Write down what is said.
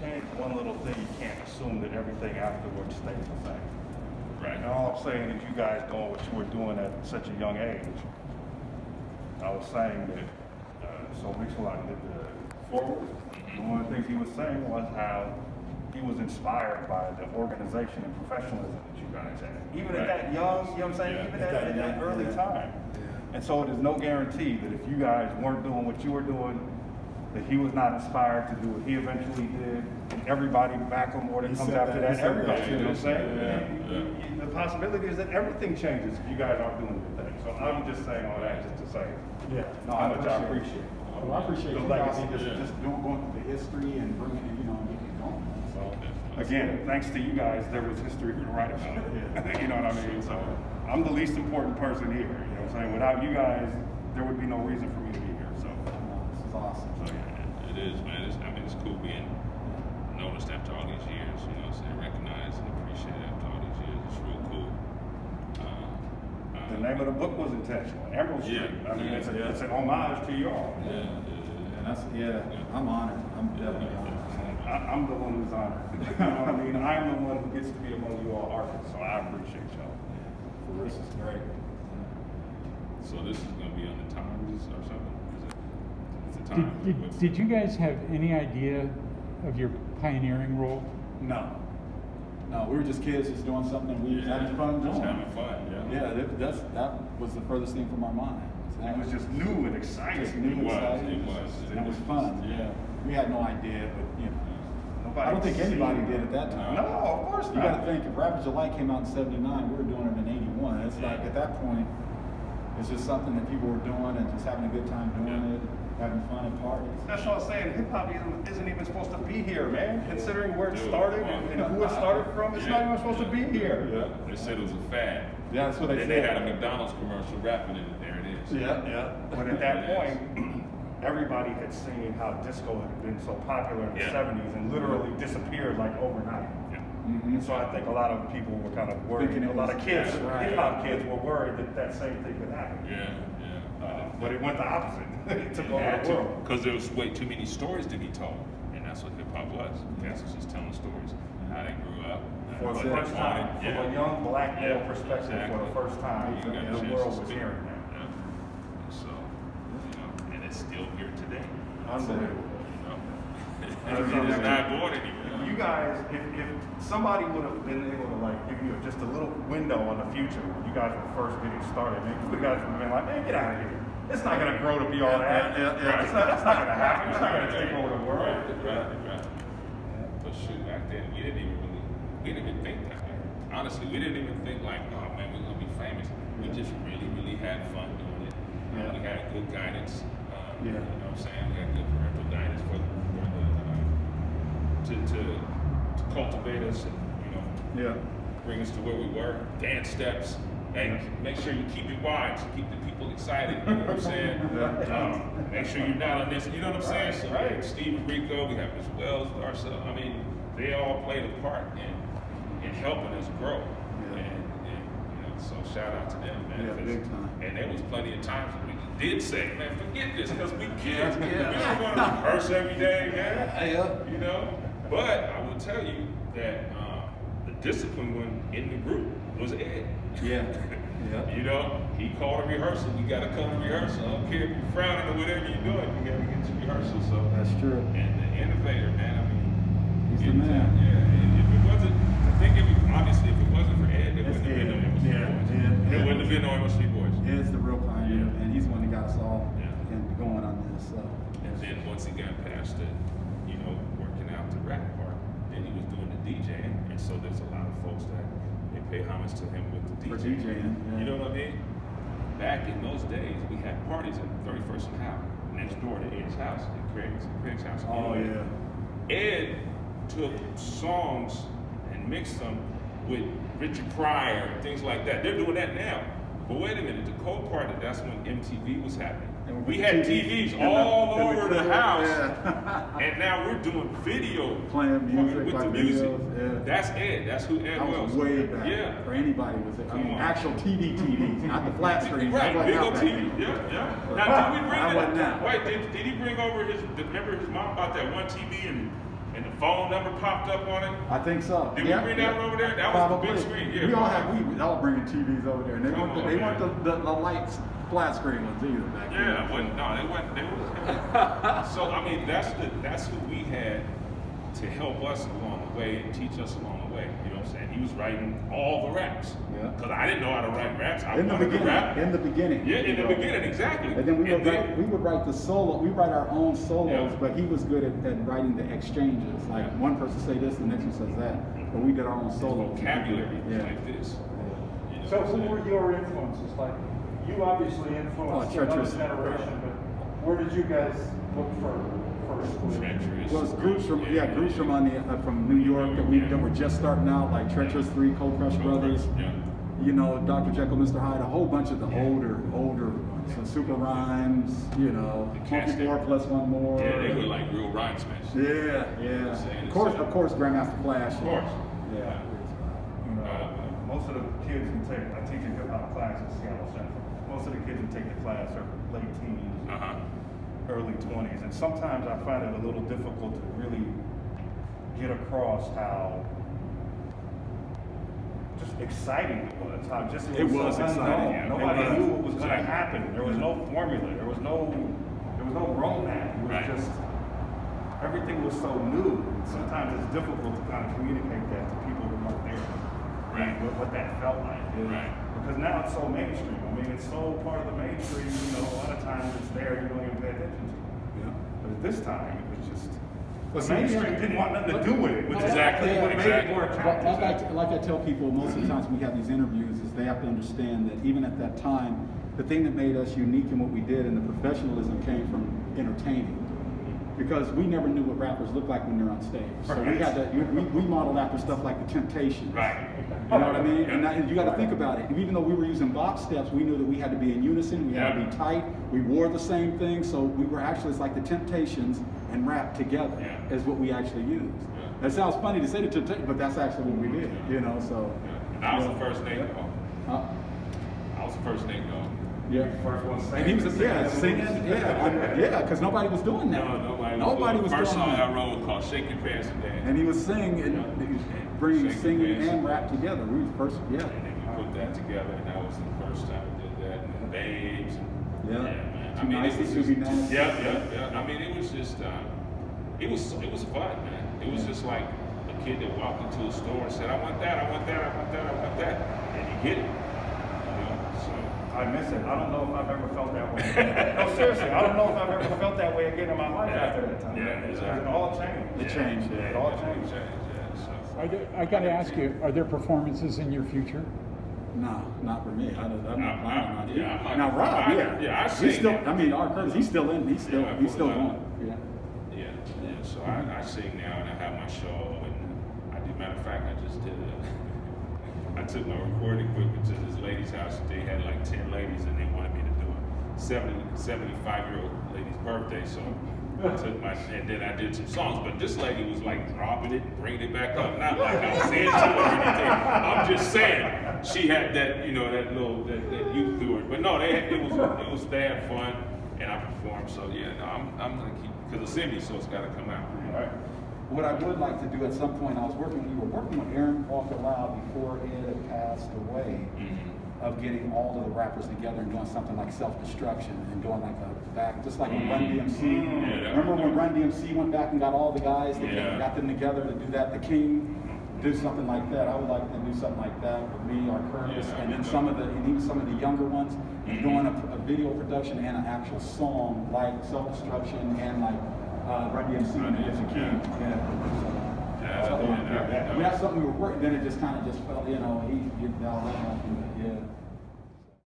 change one little thing, you can't assume that everything afterwards stays the same. Right. And all I'm saying is you guys doing what you were doing at such a young age. I was saying that, uh, so Mix-a-Lot did the foreword. And one of the things he was saying was how he was inspired by the organization and professionalism that you guys had. Even at that young, you know what I'm saying, Yeah. even At at, that at that young- early yeah. time. And so it is no guarantee that if you guys weren't doing what you were doing, that he was not inspired to do what he eventually did. And everybody, Macklemore that He comes after that, that, everybody, that, you know what I'm saying? yeah, you- The possibility is that everything changes if you guys aren't doing your thing. So I'm just saying all that just to say, Yeah, no, how I much I appreciate it. Well, I appreciate The legacy, just, yeah. just doing, going through the history and bringing it, you know, and getting it going. So, Again, thanks to you guys, there was history to write about it. You know what I mean? So I'm the least important person here, you know what I'm saying? Without you guys, there would be no reason for me to be here, so. uh, this is awesome. so, yeah. It is, man. It's, I mean, it's cool being noticed after all these years, you know, saying recognized and appreciated after all these years. It's real cool. Uh, uh, The name of the book was intentional, Emerald Street. Yeah. I mean, it's, a, Yeah. it's an homage to y'all. Yeah, yeah, Yeah, that's, yeah, I'm honored. I'm definitely honored. I, I'm the one who's honored. You know what I mean? I'm the one who gets to be among you all artists, so I appreciate y'all. This is great. So this is gonna be on the Times or something? Is it? It's the Did, did, What's- did you guys have any idea of your pioneering role? No. No, we were just kids just doing something that we was Yeah, having fun doing. just having fun, yeah. Yeah, that, that's, that was the furthest thing from our mind. It was just new and exciting. Just new It and was, exciting. it was. And it was fun, Yeah. yeah. We had no idea, but, you know. Nobody I don't think anybody did at that time. No, of course not. You gotta think, if Rapper's Delight came out in seventy-nine, we were doing it in eighty-one. It's like, at that point, it's just something that people were doing and just having a good time doing Yeah. it, having fun at parties. That's what I'm saying. Hip hop isn't, isn't even supposed to be here, man. Considering where it Dude, started come and, and who it started from, it's not even supposed to be here. Yeah. They said it was a fad. Yeah, that's what they Then said. they had a McDonald's commercial rapping in it, and there it is. Yeah, yeah. But at that point, everybody had seen how disco had been so popular in the Yeah. 70s and literally disappeared like overnight. Yeah. Mhm. And so I think a lot of people were kind of worried. Thinking a lot of kids, hip hop kids, were worried that that same thing could happen. Yeah, yeah. Uh, but it went the opposite. It took over the world. Because there was way too many stories to be told, and that's what hip hop was. That's just telling stories, how they grew up. For the first time, from Yeah. a young black male Yeah, perspective, for the first time, You a the world was hearing that. Yeah. And so, you know, and it's still here today. Unbelievable. You know, it is not going anywhere. You guys, if, if somebody would have been able to like give you just a little window on the future when you guys were first getting started, man, you guys would have been like, man, get out of here. It's not gonna grow to be all that. Yeah, yeah, yeah. It's not, it's not gonna happen. It's not gonna take over the world. Right, right, right. But shoot, back then we didn't even really, we didn't even think that. Honestly, we didn't even think like, oh man, we're gonna be famous. We just really, really had fun doing it. Yeah. We had good guidance. Uh, Yeah. You know what I'm saying? We had good parental guidance for, the- for the, uh, to, to, to cultivate us and, you know, Yeah. bring us to where we were. Dance steps. Hey, make sure you keep it wide to keep the people excited. You know what I'm saying? Um, make sure you're not on this. You know what I'm saying? So, Right. Steve Rico, we have Miss Wells, ourselves. I mean, they all played a part in in helping us grow. Yeah. And, and you know, so shout out to them, man. Yeah, big time. And there was plenty of times when we did say, man, forget this, because we kids. Yeah. We don't want to rehearse every day, man Yeah. you know. But I will tell you that uh, the disciplined one in the group was Ed. Yeah. Yeah. You know, he called a rehearsal. You got to come to rehearsal. I don't care if you're frowning or whatever you're doing. You got to get to rehearsal. So That's true. and the innovator, man. I mean, He's the man. Yeah. and If it wasn't, I think if it, obviously if it wasn't for Ed, there wouldn't have been no Ed. Street Yeah, Boys. Ed. There wouldn't have been no Street Boys. Ed's the real pioneer, Yeah. and he's the one that got us all Yeah. and going on this. So. And then once he got past it, you know, working out the rap part, then he was doing the DJing. And so there's a lot of folks that pay homage to him with the For DJing. Yeah. You know what I mean? Back in those days, we had parties at 31st and Howe, next door to Ed's house, at Craig's, Craig's house. Oh yeah. Ed took songs and mixed them with Richard Pryor and things like that. They're doing that now. But wait a minute, the cold part of that's when MTV was happening. And We had TVs the- all the over the crib, house. yeah. And now we're doing video. Playing music, with like the music. videos, yeah. That's Ed. That's who Ed That was. was way back. Yeah. For anybody was it? I mean, on. actual TV TVs, not the flat screens. Right, big old TV. Yeah, yeah. Now, did we bring I that? wasn't. Wait, did, did he bring over his? Remember his mom bought that one TV and and the phone number popped up on it. I think so. Did we Yeah, bring that yeah. one over there? That was the big screen, yeah, We all probably. have, we all bringing TVs over there, and they Come the- on, they weren't the, the, the lights, flat screen ones either back then. Yeah, wasn't, no, they wasn't, they was. So, I mean, that's the, that's who we had to help us along the way and teach us along the way, you know what I'm saying? He was writing all the raps. Yeah. Cause I didn't know how to write raps, I In the wanted to beginning, rap. in the beginning. Yeah, in you the know. beginning, exactly. And then we would then- write, we would write the solo, we write our own solos, Yeah. but he was good at, at writing the exchanges. Like Yeah. one person say this, the next one says that, but we did our own solos. vocabulary Yeah. like this. You know So what who were your influences? Like, you obviously influenced Oh, another Treacherous. generation, but where did you guys look for first? Treacherous. Well, it's groups from, yeah, groups from on the, uh, from New York that we, that were just starting out, like Treacherous Three, Cold Crush Brothers. You know, Dr. Jekyll, Mr. Hyde, a whole bunch of the older, older ones. So Super Rhymes, you know, The cats Funky Four plus one more. Yeah, they were like real rhyme smashers. Yeah, yeah. Of course, of course, Grandmaster Flash. Of course. Yeah. You know, most of the kids who take, I teach a hip hop class at Seattle Central. Most of the kids who take the class are late teens, Uh-huh. early twenties, and sometimes I find it a little difficult to really get across how just exciting it was. How just it It was, was so exciting, yeah. Nobody was. knew what was going to Exactly. happen. There was no formula. There was no there was no roadmap. It was Right. just everything was so new. Sometimes it's difficult to kind of communicate that to people who weren't there. Right. What, what that felt like. Right. Because now it's so mainstream. I mean, it's so part of the mainstream. You know, a lot of times it's there. You don't even pay attention to. it. Yeah. But at this time, it was just. But the see, mainstream yeah. didn't want nothing to do with it, which is Exactly, exactly what exactly. more attractive. like I, like I tell people, most of the times when we have these interviews, is they have to understand that even at that time, the thing that made us unique in what we did and the professionalism came from entertaining. Because we never knew what rappers looked like when they're on stage. So we had to, we, we modeled after stuff like the Temptations. Right. You know what I mean? And, that, and you got to think about it. Even though we were using box steps, we knew that we had to be in unison. We had to be tight. We wore the same thing, so we were actually it's like the Temptations and rap together Yeah. is what we actually used. Yeah. It sounds funny to say the Temptations, but that's actually what we did. You know, so. And I was the first Nate Dogg. Uh, I was the first Nate Dogg. Yeah. First one And he was yeah singing yeah and- yeah because nobody was doing that. No, nobody was doing was. First doing song that. I wrote was called Shake Your Pants and Dance. And he was singing and Yeah. he was bringing Shaking singing hands. and rap together. We was first yeah. And then we put that together, and that was the first time we did that. And then babes. And, Yeah. man. I mean, nice it was be just, nice. yeah, yeah, yeah. I mean, it was just, uh, it was, it was fun, man. It was Yeah. just like a kid that walked into a store and said, "I want that, I want that, I want that, I want that," and you get it. You know, so. I miss it. I don't know if I've ever felt that way. no, seriously, I don't know if I've ever felt that way again in my life Yeah. after that time. Yeah, exactly. It all changed. It changed, Yeah, It all changed. yeah, so. I, I gotta ask you, are there performances in your future? No, not for me. I, I'm not I- planning on it. yeah, I'm now Rob, I- yeah, yeah, I he's sing still. I mean, Rcurtis, he's still in. He's still. Yeah, he's still put going. Yeah. Yeah, yeah. So I, I sing now and I have my show and I do. Matter of fact, I just did a. I took my recording equipment to this lady's house. They had like ten ladies and they wanted me to do a 70, 75 year old lady's birthday. So I took my and then I did some songs. But this lady was like dropping it, bringing it back up. Not like I was it or anything. I'm just saying she had that you know that little that, that youth to her. But no, they had, it was it was had fun and I performed. So yeah, no, I'm I'm gonna keep because it's in me, so it's got to come out. All right. What I would like to do at some point, I was working. We were working with Aaron Walker-Loud before Ed had passed away. Of getting all of the rappers together and doing something like self-destruction and doing like a back, just like when Run DMC. Yeah, Remember when Run DMC went back and got all the guys, they Yeah. got them together to do that. The King, do something like that. I would like to do something like that with me or Curtis, Yeah, and then some of the, and even some of the younger ones, doing a, a video production and an actual song like self-destruction and like uh, Run DMC Gypsy King. Yeah. Yeah, yeah, like yeah, yeah. I mean, that's something we were working. Then it just kind of just felt, you know, he, he, all that yeah.